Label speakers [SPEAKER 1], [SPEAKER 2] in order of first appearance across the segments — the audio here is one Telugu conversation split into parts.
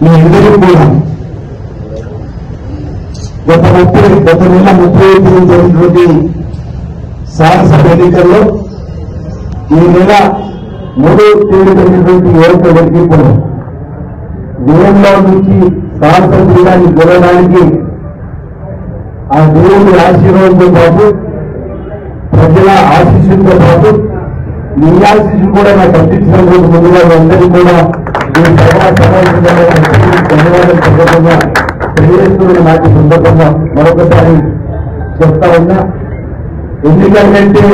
[SPEAKER 1] మీ అందరికీ కూడా గత ముప్పై గత నెల ముప్పై ఐదు జరిగినటువంటి శాసనసభ ఎన్నికల్లో ఈ నెల మూడో తేదీ జరిగినటువంటి ఓట్ల లెక్కింపులో దేవుళ్ళ నుంచి శాసన జిల్లాన్ని గెలవడానికి ఆ దేవుడి ఆశీర్వాదంతో పాటు ప్రజల ఆశీస్సులతో పాటు మీ కూడా నాకు అందించినందుకు ముందుగా అందరికీ కూడా ఈ సభా ధన్యవాదాలు సందర్భంగా తెలియజేస్తున్న నాటి సందర్భంగా మరొకసారి చెప్తా ఉన్నా. ఎందుకంటే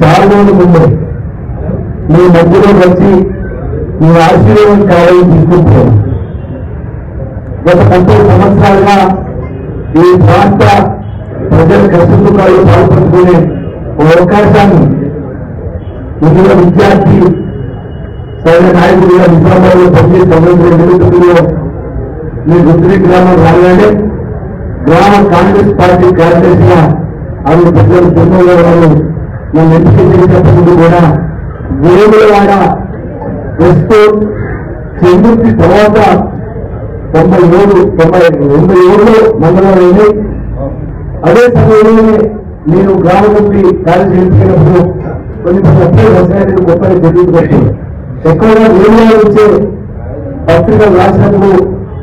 [SPEAKER 1] చాలా రోజుల ముందు మీ మధ్యలో వచ్చి మీ ఆశీర్వాదం కావాలని తీసుకుంటున్నాను. గత ముప్పై సంవత్సరాలుగా ఈ ప్రాంత ప్రజల కష్టసుఖాలు పాల్పంచుకునే అవకాశాన్ని ఇందులో విద్యార్థి. సరైన నాయకుడిగా నిజామాబాద్లో పనిచేసి తొమ్మిది రెండు మీ గుత్రి గ్రామం రాగానే గ్రామ కాంగ్రెస్ పార్టీ కార్యదర్శిగా ఆవిడ పెద్దలు జన్మగారు వాళ్ళు నేను ఎంపిక చేసినప్పుడు కూడా వేములవాడ వస్తూ చెందుర్తి తర్వాత తొంభై ఏడు తొంభై ఎనభై ఏడులో మండలం అదే సమయంలోనే నేను గ్రామ నుండి కార్యదర్శి ఎంపికైనప్పుడు కొన్ని ముప్పై గొప్పని గొప్పగా పెట్టి ఎక్కువగా వేరుగా వచ్చే పత్రికలు రాసినప్పుడు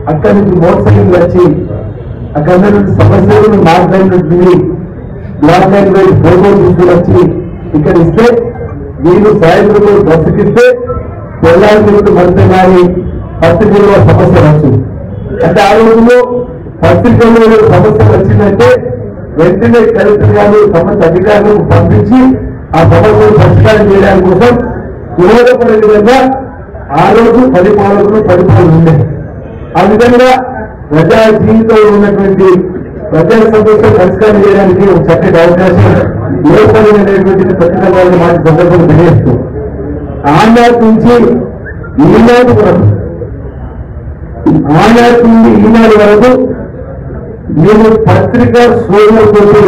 [SPEAKER 1] అక్కడి నుంచి మోటార్ వచ్చి అక్కడ సమస్యలను మాట్లాడినట్టు బ్లాక్ అండ్ వైట్ ఫోటో తీసుకుని వచ్చి ఇక్కడ ఇస్తే మీరు సాయంత్రం బ్రతికిస్తే తెల్లారి మంత్రి కానీ పత్రికల్లో సమస్య వచ్చు అంటే ఆ రోజుల్లో పత్రికల్లో సమస్య వచ్చిందంటే వెంటనే కలెక్టర్ గారు సమస్య అధికారులకు పంపించి ఆ సమస్యను పరిష్కారం చేయడానికి కోసం ఉపయోగపడే విధంగా ఆ రోజు పరిపాలకులు పరిపాలన ఉండే. ఆ విధంగా ప్రజా జీవితంలో ఉన్నటువంటి ప్రజల సమస్య పరిష్కారం చేయడానికి ఒక చక్కటి అవకాశం ఏర్పడినటువంటి పత్రిక మాట సందర్భం తెలియజేస్తూ. ఆనాటి నుంచి ఈనాటి వరకు ఆనాటి నుండి ఈనాటి వరకు నేను పత్రికా సోదరులతో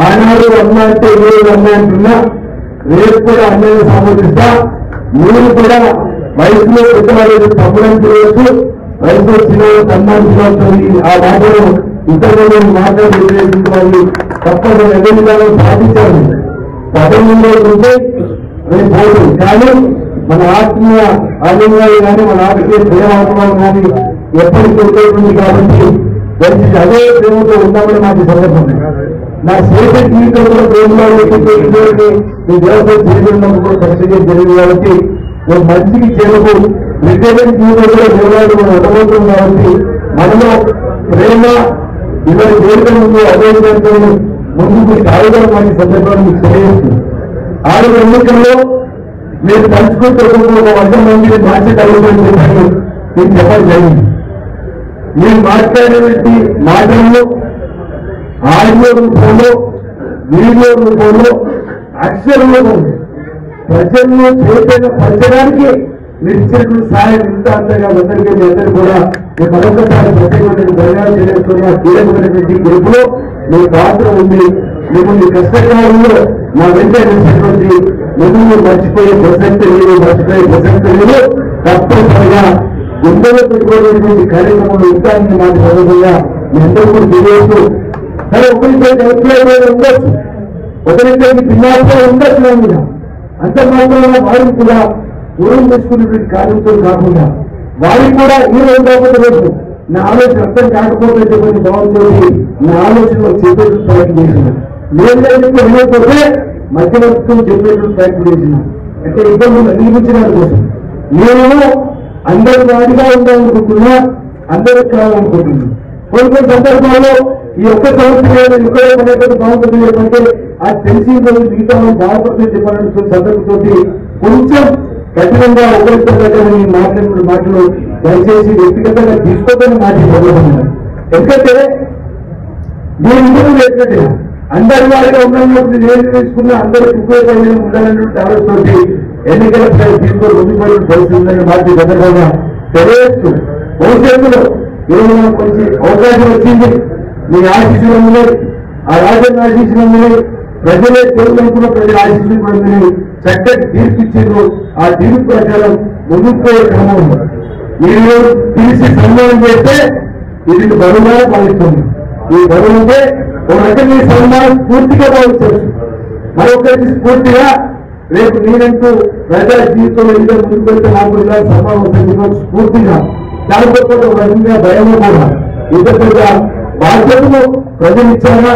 [SPEAKER 1] ఆనాడు అమ్మ అంటే ఈరోజు అమ్మ అంటున్నా రేపు కూడా అమ్మని సమర్థిస్తా మీరు కూడా వయసులో పెద్దవాళ్ళు తమ్ముడని చేయొచ్చు వయసులో చిన్న తమ్ముడు ఆ మాటలు ఇతరులు మాట్లాడేటువంటి వాళ్ళు తప్పని ఎదురుగానే సాధించాలి పదవుల్లో ఉంటే రేపు పోదు. కానీ మన ఆత్మీయ ఆనందాలు కానీ మన ఆత్మీయ ప్రేమాత్మాలు కానీ ఎప్పటికీ ఉంటుంది కాబట్టి దయచేసి అదే ప్రేమతో ఉందామని మాకు సందర్భం నా శేష జీవితంలో ప్రేమలో ఇటువంటి మీ వ్యవసాయం చేయడం కూడా ఖచ్చితంగా జరిగింది కాబట్టి ఒక మంచికి చేరుకు రిటైర్మెంట్ జీవితంలో దేవుడు మనం ఉండబోతుంది కాబట్టి మనలో ప్రేమ ఇలా చేయడం ముందు అదే ముందుకు సాగడం సందర్భాన్ని మీకు తెలియజేస్తుంది ఆరు ఎన్నికల్లో మీరు తలుచుకుంటే ఒక వంద మందిని మార్చగలుగుతారని చెప్పాను మీకు చెప్పడం జరిగింది. మీరు మాట్లాడేటువంటి మాటల్లో ఆడియో రూపంలో వీడియో రూపంలో అక్షరంలో ఉంది ప్రజలను చైతన్య పరచడానికి మీరు ఇచ్చినటువంటి సహాయం ఇంత అంతగా అందరికీ మీ అందరూ కూడా నేను మరొకసారి ప్రత్యేకమైన ధన్యవాదాలు తెలియజేస్తున్న కీలకమైనటువంటి గెలుపులో మీ పాత్ర ఉంది. మిమ్మల్ని కష్టకాలంలో నా వెంట నిలిచినటువంటి మిమ్మల్ని మర్చిపోయే ప్రసక్తి లేదు మర్చిపోయే ప్రసక్తి లేదు. తప్పనిసరిగా ఎందరో పెట్టుకోవడానికి కార్యక్రమంలో ఉంటాయని మాట సందర్భంగా మీ అందరూ కూడా తెలియజేస్తూ సరే ఒకరికైతే అభిప్రాయం ఉండొచ్చు. ఒకరికైతే భిన్నాభిప్రాయం ఉండొచ్చు నా మీద. అంత మాత్రమే వారిని కూడా దూరం చేసుకునేటువంటి కార్యక్రమం కాకుండా వారికి కూడా ఈ రోజు కాకపోతే రేపు నా ఆలోచన అర్థం కాకపోతే చెప్పని భావంతో నా ఆలోచన చెప్పేటువంటి ప్రయత్నం చేసిన. నేను చెప్పి మధ్యవర్తులు చెప్పేటువంటి ప్రయత్నం చేసిన. అంటే ఇబ్బందులు అనిపించడం కోసం నేను అందరి వాడిగా ఉండాలనుకుంటున్నా అందరికి కావాలనుకుంటున్నాను కొన్ని కొన్ని సందర్భాల్లో ఈ ఒక్క సంవత్సరం ఇక్కడ బాగుంటుంది ఏంటంటే అది తెలిసి రోజు మిగతా వాళ్ళు చెప్పాలని సందర్భంతో కొంచెం కఠినంగా ఒకరితో దగ్గర మాట్లాడిన మాటలు దయచేసి వ్యక్తిగతంగా తీసుకోవద్దని మాట ఎందుకంటే నేను ఇందులో ఏంటంటే అందరి వారిగా ఉన్నప్పుడు నేను తీసుకున్న అందరికి ఉపయోగపడి ఉండాలన్నటువంటి ఆలోచనతోటి ఎన్నికల తీసుకొని ఉండిపోయిన పరిస్థితి ఉందని మాట సందర్భంగా తెలియజేస్తూ భవిష్యత్తులో ఏమైనా మంచి అవకాశం వచ్చింది మీ ఆశించడం ఉన్నాయి ఆ రాజ్యాంగ ఆశించడం ఉన్నాయి ప్రజలే తెలుగులో ప్రజలు ఆశించడం పడిందని చక్కటి తీర్పు ఇచ్చిండ్రు ఆ తీర్పు ప్రకారం ముందుకు క్రమం మీరు తీసి సన్మానం చేస్తే ఇది బరువుగా భావిస్తుంది ఈ బరువు అంటే ఒక రకంగా ఈ సన్మానం పూర్తిగా భావించవచ్చు మరొకటి స్ఫూర్తిగా రేపు నేనంటూ ప్రజా జీవితంలో ఇంకా ముందుకు వెళ్తే నాకు ఇలా సమావేశం స్ఫూర్తిగా. దానితో పాటు ఒక రకంగా భయము కూడా. ఇద్దరు పెద్ద బాధ్యతలు ప్రజలు ఇచ్చారా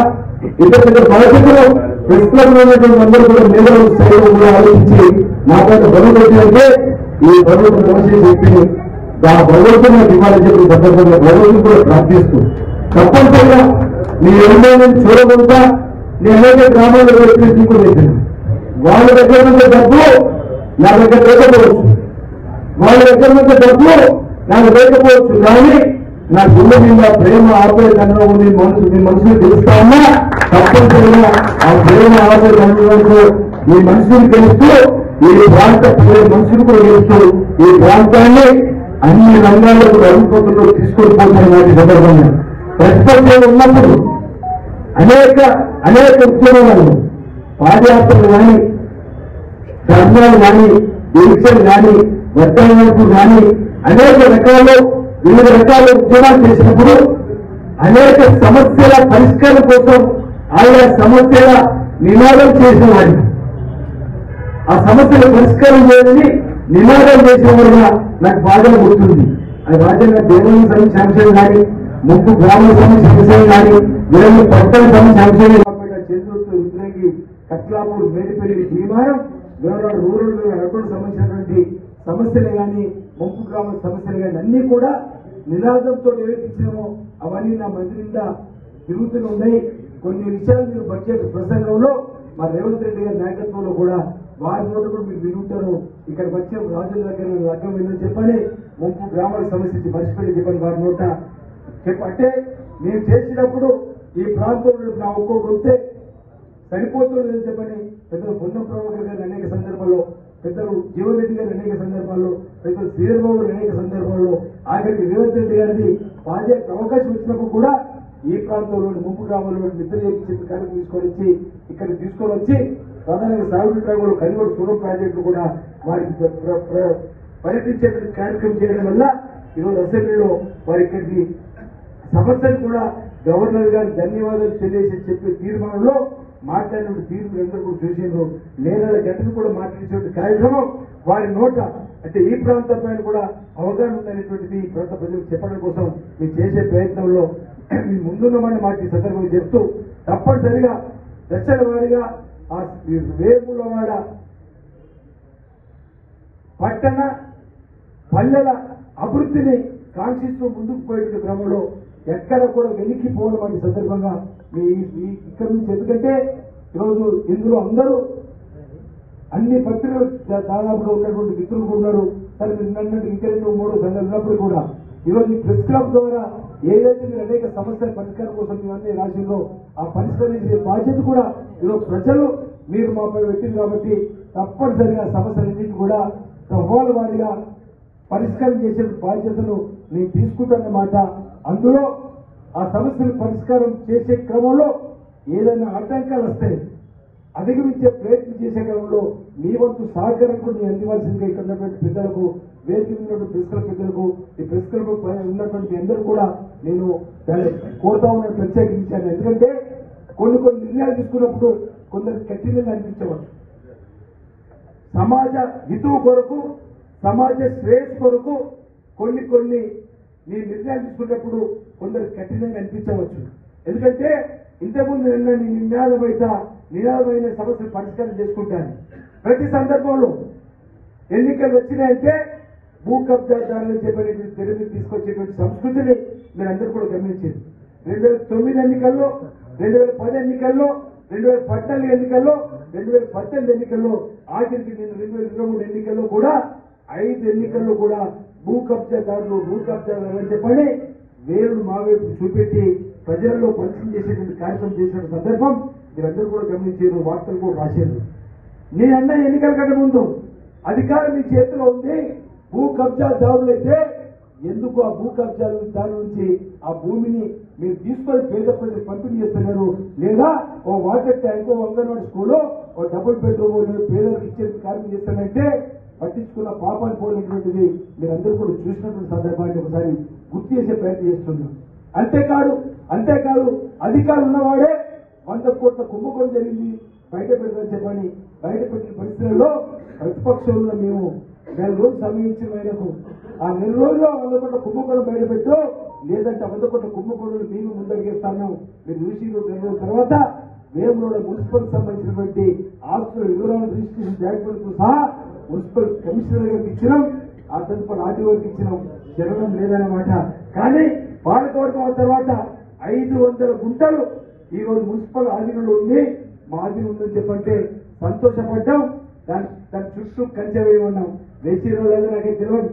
[SPEAKER 1] ఇద్దరు పెద్ద బాధ్యతలు ప్రస్తుతంలో అందరూ కూడా మేధలు స్థాయిలో కూడా ఆలోచించి మాట్లాడే బరువు పెట్టినట్టే ఈ బరువు నమస్తే చెప్పి ఆ భగవంతుడు నాకు ఇవ్వాలని చెప్పి సందర్భంగా భగవంతుడు కూడా ప్రార్థిస్తూ. తప్పనిసరిగా మీ ఎన్నో చూడకుండా నేను అనేక గ్రామాల్లో వ్యక్తులు తీసుకుని వాళ్ళ దగ్గర ఉన్న డబ్బు నా దగ్గర లేకపోవచ్చు. వాళ్ళ దగ్గర ఉన్న డబ్బు నాకు లేకపోవచ్చు కానీ నా గుండె మీద ప్రేమ ఆపేదంలో ఉంది మనసు మీ మనసుని తెలుస్తా ఉన్నా తప్పనిసరిగా ఆ ప్రేమ ఆపేదంలో మీ మనసుని తెలుస్తూ ఈ ప్రాంత మనుషులు కూడా తెలుస్తూ ఈ ప్రాంతాన్ని అన్ని రంగాల్లో కూడా తీసుకొని పోతున్న నాటి సందర్భంగా ప్రతిపక్షంలో ఉన్నప్పుడు అనేక అనేక ఉద్యమాలు పాదయాత్రలు కానీ ధర్మాలు కానీ దీక్షలు కానీ వర్తనాలకు కానీ అనేక రకాలు వివిధ రకాల ఉద్యమాలు చేసినప్పుడు అనేక సమస్యల పరిష్కారం కోసం ఆయా సమస్యల నినాదం చేసిన వాడిని ఆ సమస్యల పరిష్కారం చేయని నినాదం చేసిన వాడిగా నాకు బాధలు గుర్తుంది. అది రాజ్యాంగ దేవుని సమస్య శాంక్షన్ కానీ ముప్పు గ్రామ సమస్య శాంక్షన్ కానీ వీళ్ళని పట్టణ సమస్య శాంక్షన్ చంద్రుతు రుద్రంగి కట్లాపూర్ మేడిపల్లి భీమారం వివరాలు రూరల్ అర్బన్ సంబంధించినటువంటి సమస్యలు కానీ ముంపు గ్రామ సమస్యలు కానీ అన్ని కూడా నినాదంతో ఏవైతే అవన్నీ నా మంత్రి నిండా తిరుగుతూనే ఉన్నాయి. కొన్ని విషయాలు మీరు బడ్జెట్ ప్రసంగంలో మా రేవంత్ రెడ్డి గారి నాయకత్వంలో కూడా వారి నోట కూడా మీరు వినుంటారు. ఇక్కడ వచ్చే రాజుల దగ్గర లగ్గం ఏందని చెప్పండి. ముంపు గ్రామాల సమస్య మర్చిపోయి చెప్పండి వారి నోట. చెప్పంటే మేము చేసినప్పుడు ఈ ప్రాంతంలో నా ఒక్కో గొంతే సరిపోతుందని చెప్పని పెద్ద పొన్నం ప్రభాకర్ గారు అనేక సందర్భాల్లో పెద్దలు జీవన్ రెడ్డి గారు అనేక సందర్భాల్లో పెద్దలు శ్రీధర్బాబు అనేక సందర్భాల్లో ఆఖరికి రేవంత్ రెడ్డి గారిని పాదయాత్ర అవకాశం వచ్చినప్పుడు కూడా ఈ ప్రాంతంలోని ముంపు గ్రామంలో నిద్ర చేయించిన కార్యక్రమం తీసుకొని వచ్చి ఇక్కడ తీసుకొని వచ్చి ప్రధానంగా సాగునీటి రంగంలో కనిగోడు సూరం ప్రాజెక్టు కూడా వారికి ప్ర- ప్ర- ప్ర- పర్యటించే కార్యక్రమం చేయడం వల్ల ఈరోజు అసెంబ్లీలో వారి ఇక్కడికి సమస్యను కూడా గవర్నర్ గారు ధన్యవాదాలు తెలియజేసి చెప్పే తీర్మానంలో మాట్లాడిన తీర్పు అందరూ కూడా చూసిండ్రు నేలల గంటలు కూడా మాట్లాడించే కార్యక్రమం వారి నోట అంటే ఈ ప్రాంతం పైన కూడా అవగాహన ఉందనేటువంటిది ఈ ప్రాంత ప్రజలకు చెప్పడం కోసం మీరు చేసే ప్రయత్నంలో మీ ముందున్నమని మాట ఈ సందర్భంగా చెప్తూ తప్పనిసరిగా దశల వారిగా ఆ వేములవాడ పట్టణ పల్లెల అభివృద్ధిని కాంక్షిస్తూ ముందుకు పోయేటువంటి క్రమంలో ఎక్కడ కూడా వెనక్కి పోవడం సందర్భంగా మీ ఇక్కడి ఇక్కడ నుంచి ఎందుకంటే ఈరోజు ఇందులో అందరూ అన్ని పత్రికలు దాదాపుగా ఉన్నటువంటి మిత్రులు ఉన్నారు. కానీ మీరు ఇంకా రెండు మూడు సంఘాలు కూడా ఈరోజు ఈ ప్రెస్ క్లబ్ ద్వారా ఏదైతే మీరు అనేక సమస్యల పరిష్కారం కోసం మేము అన్ని రాజ్యంలో ఆ పరిష్కరించే బాధ్యత కూడా ఈరోజు ప్రజలు మీరు మాపై పెట్టింది కాబట్టి తప్పనిసరిగా సమస్యలన్నింటినీ కూడా సవాళ్ళ వారిగా పరిష్కారం చేసే బాధ్యతను నేను తీసుకుంటానన్నమాట అందులో ఆ సమస్యలు పరిష్కారం చేసే క్రమంలో ఏదైనా ఆటంకాలు వస్తాయి అధిగమించే ప్రయత్నం చేసే క్రమంలో మీ వంతు సహకారం కూడా నేను అందివలసిందిగా ఇక్కడ ఉన్నటువంటి పెద్దలకు వేదిక ఉన్నటువంటి ప్రెస్ క్లబ్ పెద్దలకు ఈ ప్రెస్ క్లబ్ ఉన్నటువంటి అందరూ కూడా నేను కోరుతా ఉన్న ప్రత్యేకించాను. ఎందుకంటే కొన్ని కొన్ని నిర్ణయాలు తీసుకున్నప్పుడు కొందరు కఠినంగా అనిపించవచ్చు. సమాజ హితువు కొరకు సమాజ శ్రేయస్సు కొరకు కొన్ని కొన్ని నీ నిర్ణయాలు తీసుకున్నప్పుడు కొందరు కఠినంగా అనిపించవచ్చు. ఎందుకంటే ఇంతకుముందు నిన్న నీ నినాదమైతే నినాదమైన సమస్యలు పరిష్కారం చేసుకుంటాను. ప్రతి సందర్భంలో ఎన్నికలు వచ్చినాయంటే భూ కబ్జాదారులు చెప్పినటువంటి తెర తీసుకొచ్చేటువంటి సంస్కృతిని మీరందరూ కూడా గమనించారు. రెండు వేల తొమ్మిది ఎన్నికల్లో రెండు వేల పది ఎన్నికల్లో రెండు వేల పద్నాలుగు ఎన్నికల్లో రెండు వేల పద్దెనిమిది ఎన్నికల్లో ఆఖరికి నేను రెండు వేల ఇరవై మూడు ఎన్నికల్లో కూడా ఐదు ఎన్నికల్లో కూడా భూ కబ్జాదారులు భూ కబ్జాదారులు అని చెప్పని వేరును మా వైపు చూపెట్టి ప్రజల్లో పరిచయం చేసేటువంటి కార్యక్రమం చేసిన సందర్భం మీరందరూ కూడా గమనించారు వార్తలు కూడా రాశారు. నేనన్న ఎన్నికల కంటే ముందు అధికారం మీ చేతిలో ఉంది భూ కబ్జాదారులైతే ఎందుకు ఆ భూ కబ్జాలు దాని నుంచి ఆ భూమిని మీరు తీసుకొని పేద ప్రజలు పంపిణీ చేస్తున్నారు? లేదా ఓ వాటర్ ట్యాంక్ ఓ అంగన్వాడీ స్కూల్లో ఓ డబుల్ బెడ్రూమ్ పేదలకు ఇచ్చే కార్యక్రమం చేస్తానంటే పట్టించుకున్న పాపాన్ని పోలినటువంటిది మీరందరూ కూడా చూసినటువంటి సందర్భాన్ని ఒకసారి గుర్తు చేసే ప్రయత్నం చేస్తున్నాం అంతేకాదు అంతేకాదు అధికారులు ఉన్నవాడే వంద కోట్ల కుంభకోణం జరిగింది. బయట పెడతారని చెప్పని బయట పెట్టిన పరిస్థితుల్లో ప్రతిపక్షంలో మేము నెల రోజులు సమీపించిన మేరకు ఆ నెల రోజుల్లో వంద కోట్ల కుంభకోణం బయటపెట్టు లేదంటే వంద కోట్ల కుంభకోణం మేము ముందడిగేస్తాను మీరు చూసి నెల రోజుల తర్వాత వేములోడ మున్సిపల్ సంబంధించినటువంటి ఆస్తుల వివరాలను రిజిస్ట్రేషన్ డాక్యుమెంట్తో సహా మున్సిపల్ కమిషనర్ గారికి ఇచ్చినాం. ఆ తదుపరి ఆర్టీఓకి ఇచ్చినాం జరగడం లేదన్నమాట. కానీ పాలకవర్గం తర్వాత ఐదు వందల గుంటలు ఈ రోజు మున్సిపల్ ఆధీనంలో ఉంది. మా ఆధీనం ఉందని చెప్పంటే సంతోషపడ్డాం. దాని దాని చుట్టూ కంచె వేయమన్నాం. వేసిన లేదో నాకే తెలియదు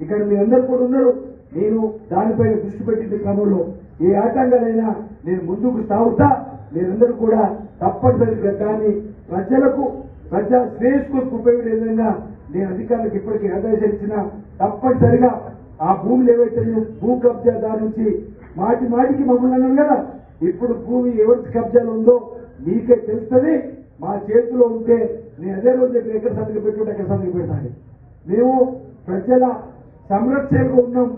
[SPEAKER 1] ఇక్కడ మీరందరూ కూడా ఉన్నారు. నేను దానిపైన దృష్టి పెట్టిన క్రమంలో. ఏ ఆటంకాలైనా నేను ముందుకు సాగుతా. మీరందరూ కూడా తప్పనిసరిగా దాన్ని ప్రజలకు ప్రజా శ్రేయస్కు ఉపయోగపడే విధంగా నేను అధికారులకు ఇప్పటికీ ఆదేశాలు ఇచ్చిన తప్పనిసరిగా ఆ భూములు ఏవైతే భూ కబ్జాదారు నుంచి మాటి మాటికి మమ్మల్ని అన్నాను కదా ఇప్పుడు భూమి ఎవరికి కబ్జాలు ఉందో మీకే తెలుస్తుంది మా చేతిలో ఉంటే నేను అదే రోజు చెప్పి ఎక్కడ సంతకం పెట్టుకుంటే ఎక్కడ సంతకం పెడతాను మేము ప్రజల సంరక్షణగా ఉన్నాం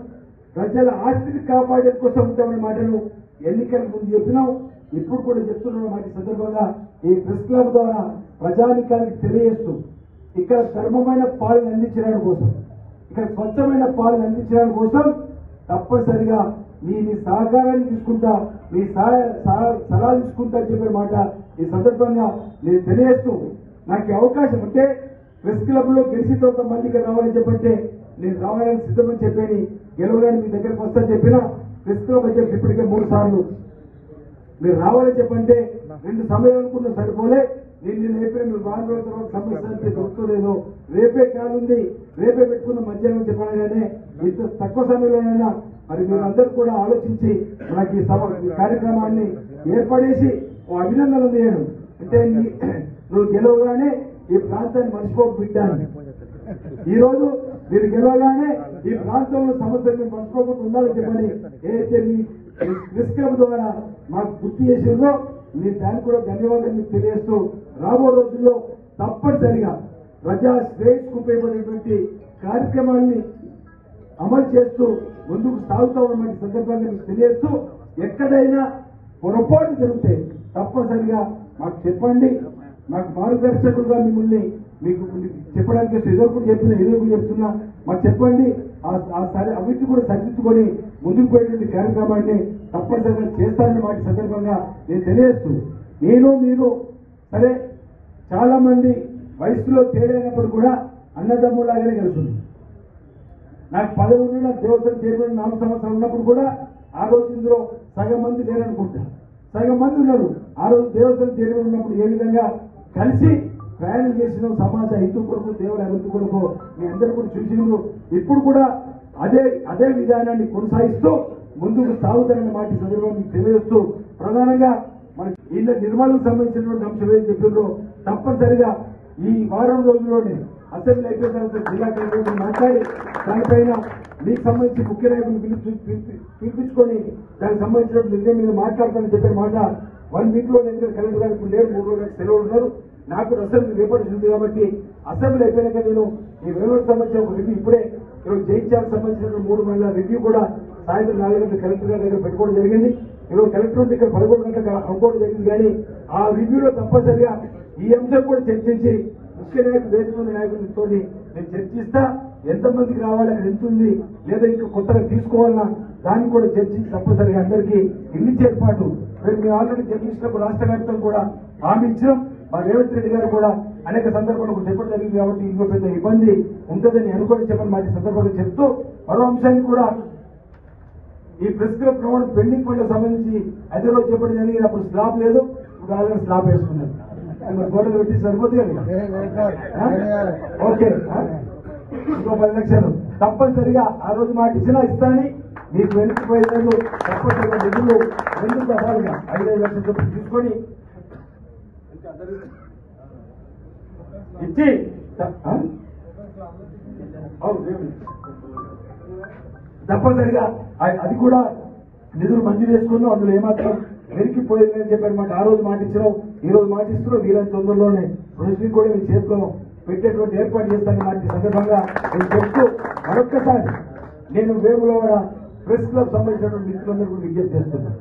[SPEAKER 1] ప్రజల ఆస్తిని కాపాడే కోసం ఉంటామనే మాటను ఎన్నికల ముందు చెప్పినాం. ఇప్పుడు కూడా చెప్తున్న మనకి సందర్భంగా ఈ ప్రెస్ క్లబ్ ద్వారా ప్రజానికానికి తెలియజేస్తూ ఇక్కడ ధర్మమైన పాలన అందించడానికి కోసం ఇక్కడ స్వచ్ఛమైన పాలన అందించడానికి కోసం తప్పనిసరిగా మీ మీ సహకారాన్ని తీసుకుంటా మీ సలహా తీసుకుంటా అని చెప్పే మాట ఈ సందర్భంగా నేను తెలియజేస్తూ నాకు అవకాశం ఉంటే ప్రెస్ క్లబ్లో గెలిచిన తర్వాత మళ్ళీ ఇక్కడ రావాలని చెప్పంటే నేను రావాలని సిద్ధమని చెప్పేది గెలవగానే మీ దగ్గరకు వస్తా చెప్పిన ప్రెస్ క్లబ్ అని చెప్పి ఇప్పటికే మూడు సార్లు మీరు రావాలని చెప్పంటే రెండు సమయం అనుకున్న సరిపోలే. నేను నేను రేపే మీరు వారం తర్వాత సమస్య అంటే దొరకలేదు రేపే కాలుంది రేపే పెట్టుకున్న మధ్యాహ్నం కానీ ఇంత తక్కువ సమయంలోనైనా మరి మీరు అందరూ కూడా ఆలోచించి మనకి ఈ కార్యక్రమాన్ని ఏర్పడేసి ఓ అభినందనలు చేయడం అంటే నీ- నువ్వు గెలవగానే ఈ ప్రాంతాన్ని మర్చిపోక బిడ్డాను ఈ రోజు మీరు గెలవగానే ఈ ప్రాంతంలో సమస్యలు మీరు మర్చిపోకుండా ఉండాలని చెప్పని ఏదైతే క్రిస్కమ్ ద్వారా మాకు గుర్తు చేసిందో నేను దానికి కూడా ధన్యవాదాలు మీకు తెలియజేస్తూ రాబో రోజుల్లో తప్పనిసరిగా ప్రజా శ్రేయస్కు ఉపయోగపడేటువంటి కార్యక్రమాన్ని అమలు చేస్తూ ముందుకు సాగుతా ఉన్నటువంటి సందర్భాన్ని మీకు తెలియజేస్తూ ఎక్కడైనా పొరపాటు జరిగితే తప్పనిసరిగా మాకు చెప్పండి. మాకు మార్గదర్శకులుగా మిమ్మల్ని మీకు మీకు చెప్పడానికి ఎదురు చెప్పిన ఎదురు చెప్తున్నా మాకు చెప్పండి. ఆ- సరి అవిటి కూడా సరిదిద్దుకొని ముందుకు పోయేటువంటి కార్యక్రమాన్ని తప్పనిసరిగా చేస్తానని వాటి సందర్భంగా నేను తెలియజేస్తూ నేను మీరు సరే చాలా మంది వయసులో తేడైనప్పుడు కూడా అన్నదమ్ములాగానే కలుస్తుంది నాకు పదవి ఉన్న దేవస్థానం చేరిపోయిన నాలుగు సంవత్సరాలు ఉన్నప్పుడు కూడా ఆ రోజు ఇందులో సగం మంది లేరనుకుంటా. సగం మంది ఉన్నారు. ఆ రోజు దేవస్థానం చేరిపోయి ఉన్నప్పుడు ఏ విధంగా కలిసి ప్రయాణం చేసిన సమాజ హితు కొరకు దేవుల అభివృద్ధి కొరకు మీ అందరూ కూడా చూసినారు ఇప్పుడు కూడా అదే అదే విధానాన్ని కొనసాగిస్తూ ముందుకు సాగుతారన్న మాట సందర్భాన్ని మీకు తెలియజేస్తూ ప్రధానంగా మన ఇళ్ళ నిర్మాణకు సంబంధించినటువంటి అంశం ఏం చెప్పిండ్రో తప్పనిసరిగా ఈ వారం రోజుల్లోనే అసెంబ్లీ అయిపోయిన తర్వాత జిల్లా కలెక్టర్ మాట్లాడి దానిపైన మీకు సంబంధించి ముఖ్య నాయకులు పిలిపి పిలిపి- పిలిపించుకొని దానికి సంబంధించిన నిర్ణయం మీద మాట్లాడతానని చెప్పిన మాట వన్ వీక్లో ఎందుకంటే కలెక్టర్ గారు ఇప్పుడు లేరు మూడు రోజులకు సెలవులు ఉన్నారు. నాకు కూడా అసెంబ్లీ రేపటి ఉంది కాబట్టి అసెంబ్లీ అయిపోయినాక నేను ఈ వేలూరు సంబంధించిన ఒక రివ్యూ ఇప్పుడే ఈరోజు జైత్యాలకు సంబంధించిన మూడు మండల రివ్యూ కూడా సాయంత్రం నాలుగు గంటల కలెక్టర్ గారి దగ్గర పెట్టుకోవడం జరిగింది. ఈరోజు కలెక్టర్ ఉంటే ఇక్కడ పదకొండు గంటలకు అనుకోవడం జరిగింది. కానీ ఆ రివ్యూలో తప్పనిసరిగా ఈ అంశం కూడా చర్చించి ముఖ్య నాయకులు దేశంలోని నాయకులతో నేను చర్చిస్తా. ఎంతమందికి రావాలి అక్కడ ఎంత ఉంది లేదా ఇంకా కొత్తగా తీసుకోవాలన్నా దాన్ని కూడా చర్చించి తప్పనిసరిగా అందరికీ ఇల్లు చేర్పాటు. రేపు మేము ఆల్రెడీ చర్చించినప్పుడు రాష్ట్ర వ్యాప్తంగా కూడా హామీ ఇచ్చినాం. మా రేవంత్ రెడ్డి గారు కూడా అనేక సందర్భాలకు చెప్పడం జరిగింది కాబట్టి ఇంకో పెద్ద ఇబ్బంది ఉంటుందని అనుకోని చెప్పని మాట సందర్భంగా చెప్తూ మరో అంశాన్ని కూడా ఈ ప్రెస్ క్లబ్ పెండింగ్ పనులకు సంబంధించి అదే రోజు చెప్పడం జరిగింది. అప్పుడు స్లాబ్ లేదు. ఇప్పుడు ఆల్రెడీ స్లాబ్ వేసుకున్నారు. గోడలు పెట్టి సరిపోతుంది? ఓకే? ఇంకో పది లక్షలు. తప్పనిసరిగా ఆ రోజు మాట ఇచ్చినా ఇస్తానని మీకు వెనక్కిపోయేందుకు తప్పనిసరిగా నిధులు రెండు దఫాలుగా ఐదైదు లక్షల తీసుకొని ఇచ్చి అవును తప్పనిసరిగా అది కూడా నిధులు మంజూరు చేసుకున్నాం. అందులో ఏమాత్రం వెనక్కిపోయేది అని చెప్పి అనమాట ఆ రోజు మాట ఈ రోజు మాట ఇస్తున్నాం వీలైన తొందరలోనే రుణశ్రీ కూడా మీ చేతిలో పెట్టేటువంటి ఏర్పాటు చేస్తాను మాట. సందర్భంగా నేను చెప్తూ మరొక్కసారి నేను వేములో ప్రెస్ క్లబ్ సంబంధించినటువంటి మిత్రులందరూ కూడా విజ్ఞప్తి చేస్తున్నాను.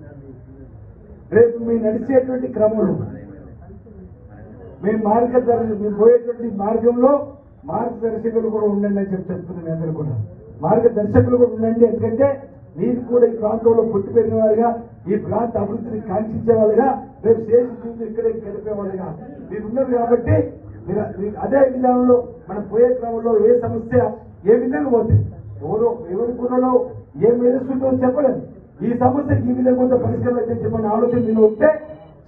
[SPEAKER 1] రేపు మీరు నడిచేటువంటి క్రమంలో మేము మార్గదర్శి మీ పోయేటువంటి మార్గంలో మార్గదర్శకులు కూడా ఉండండి అని చెప్పి చెప్తున్నాను మీ అందరూ కూడా. మార్గదర్శకులు కూడా ఉండండి ఎందుకంటే మీరు కూడా ఈ ప్రాంతంలో పుట్టి పెరిగిన వారుగా ఈ ప్రాంత అభివృద్ధిని కాంక్షించే వాళ్ళుగా రేపు శేషి చూసి ఇక్కడే గడిపే వాళ్ళుగా. మీరు ఉన్నారు కాబట్టి మీరు మీరు అదే విధానంలో మనం పోయే క్రమంలో ఏ సమస్య ఏ విధంగా పోతుంది ఎవరో ఎవరి కూరలో ఏం ఎదుర్కొంటుందో చెప్పలేము. ఈ సమస్యకి ఈ విధంగా పరిష్కారం అయితే చెప్పని ఆలోచన మీరు ఉంటే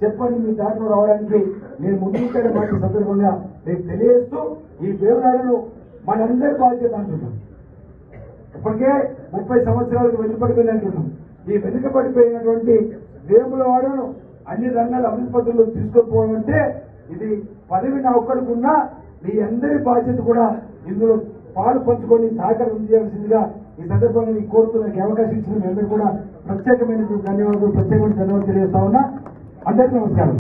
[SPEAKER 1] చెప్పండి మీ దాంట్లో రావడానికి. నేను ముందుంటే మాట సందర్భంగా మీకు తెలియజేస్తూ ఈ దేవునాడును మనందరి బాధ్యత అంటున్నాం. ఇప్పటికే ముప్పై సంవత్సరాలకు వెనుకబడిపోయింది అంటున్నాం. ఈ వెనుకబడిపోయినటువంటి వేముల వాడను అన్ని రంగాల అభివృద్ధి పద్ధతుల్లో తీసుకొని అంటే ఇది పదవి నా ఒక్కడికున్నా మీ అందరి బాధ్యత కూడా ఇందులో పాలు పంచుకొని సహకారం చేయాల్సిందిగా ఈ సందర్భంగా కోరుతున్న అవకాశం ఇచ్చిన మీ అందరూ కూడా ప్రత్యేకమైనటువంటి ధన్యవాదాలు ప్రత్యేకమైన ధన్యవాదాలు తెలియజేస్తా ఉన్నా. అందరికీ నమస్కారం.